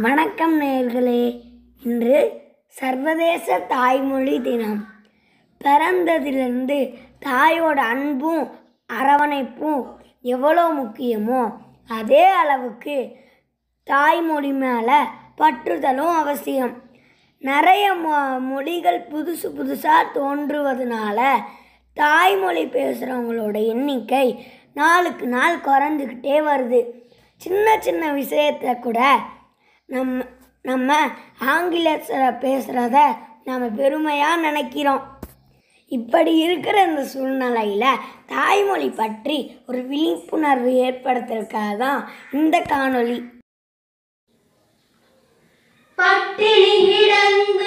வணக்கம் நேர்களே. இன்று சர்வதேச தாய்மொழி தினம். பிறந்ததிலிருந்து தாயோட அன்பும் அரவணைப்பும் எவ்வளோ முக்கியமோ அதே அளவுக்கு தாய்மொழி மேலே பற்றுதலும் அவசியம். நிறைய மொ மொழிகள் புதுசு புதுசாக தோன்றுவதனால தாய்மொழி பேசுகிறவங்களோட எண்ணிக்கை நாளுக்கு நாள் குறைஞ்சிக்கிட்டே வருது. சின்ன சின்ன விஷயத்தை கூட நம்ம நம்ம ஆங்கிலத்தில் பேசுகிறத நம்ம பெருமையாக நினைக்கிறோம். இப்படி இருக்கிற இந்த சூழ்நிலையில் தாய்மொழி பற்றி ஒரு விழிப்புணர்வு ஏற்படுத்துறதுக்காக தான் இந்த காணொளி. பட்டினி கிடந்த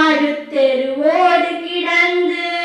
நடுத்தெருவோடு கிடந்து